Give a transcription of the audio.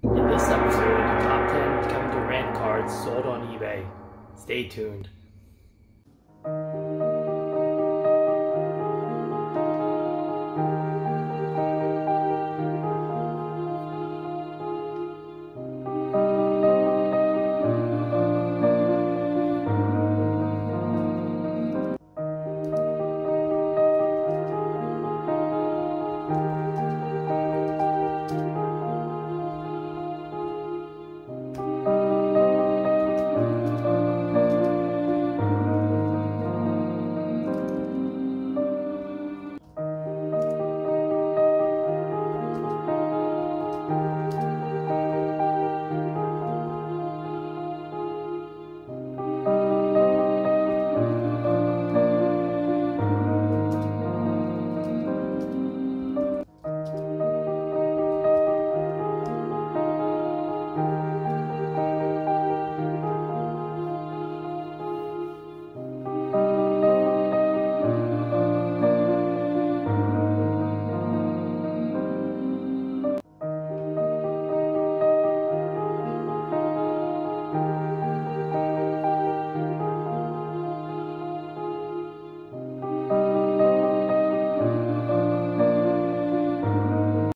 In this episode, the top 10 Kevin Durant cards sold on eBay. Stay tuned.